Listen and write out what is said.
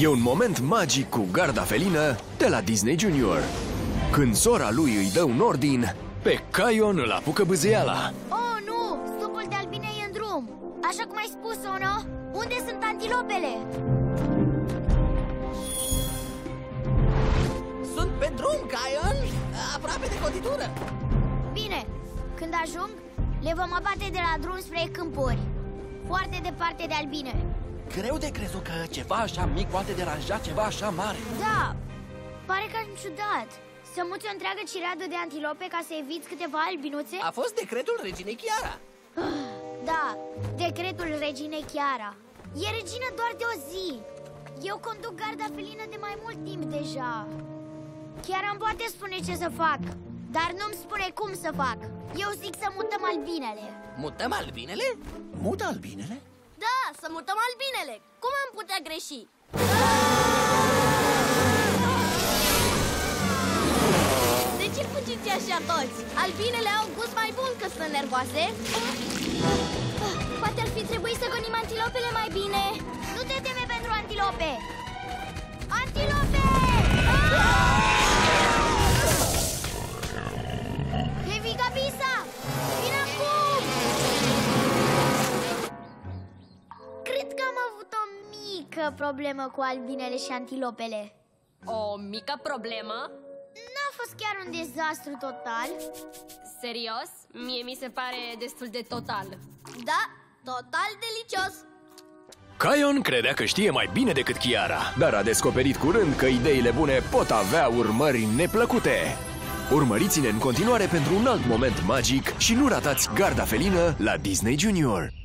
E un moment magic cu garda felină de la Disney Junior. Când sora lui îi dă un ordin, pe Caion îl apucă bâzeala. Oh, nu! Stupul de albine e în drum Așa cum ai spus, Ono Unde sunt antilopele? Sunt pe drum, Cayon! Aproape de cotitură! Bine, când ajung, le vom abate de la drum spre câmpuri Foarte departe de albine Greu de crezut că ceva așa mic poate deranja ceva așa mare. Da, pare cam ciudat. Să muți o întreagă cireadă de antilope ca să eviți câteva albinuțe? A fost decretul reginei Chiara. Da, decretul reginei Chiara. E regină doar de o zi. Eu conduc garda felină de mai mult timp deja. Chiar îmi poate spune ce să fac Dar nu-mi spune cum să fac. Eu zic să mutăm albinele. Mutăm albinele? Mută albinele? Da, să mutăm albinele! Cum am putea greși? De ce fugiți așa toți? Albinele au gust mai bun că sunt nervoase Poate ar fi trebuit să gonim antilopele mai bine Nu te teme pentru antilope Antilope! Cred că am avut o mică problemă cu albinele și antilopele O mică problemă? N-a fost chiar un dezastru total Serios? Mie mi se pare destul de total Da, total delicios Caion credea că știe mai bine decât Chiara, dar a descoperit curând că ideile bune pot avea urmări neplăcute. Urmăriți-ne în continuare pentru un alt moment magic și nu ratați garda felină la Disney Junior.